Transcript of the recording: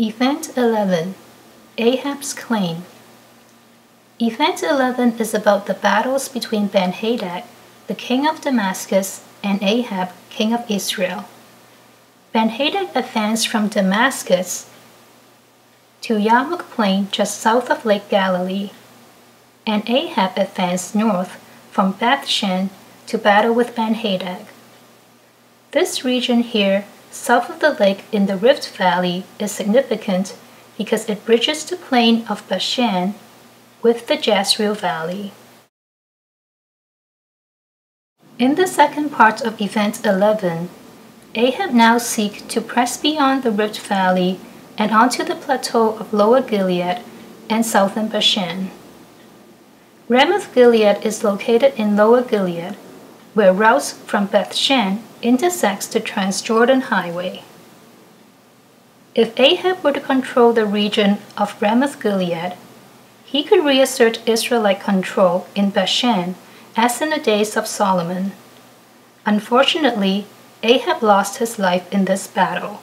Event 11 Ahab's Claim Event 11 is about the battles between Ben-Hadad, the king of Damascus, and Ahab, king of Israel. Ben-Hadad advanced from Damascus to Yarmuk plain just south of Lake Galilee, and Ahab advanced north from Bethshan to battle with Ben-Hadad. This region here south of the lake in the Rift Valley is significant because it bridges the plain of Bashan with the Jezreel Valley. In the second part of Event 11, Ahab now seeks to press beyond the Rift Valley and onto the plateau of Lower Gilead and southern Bashan. Ramoth Gilead is located in Lower Gilead, where routes from Beth Bethshan intersects the Transjordan Highway. If Ahab were to control the region of Ramoth Gilead, he could reassert Israelite control in Bashan as in the days of Solomon. Unfortunately, Ahab lost his life in this battle.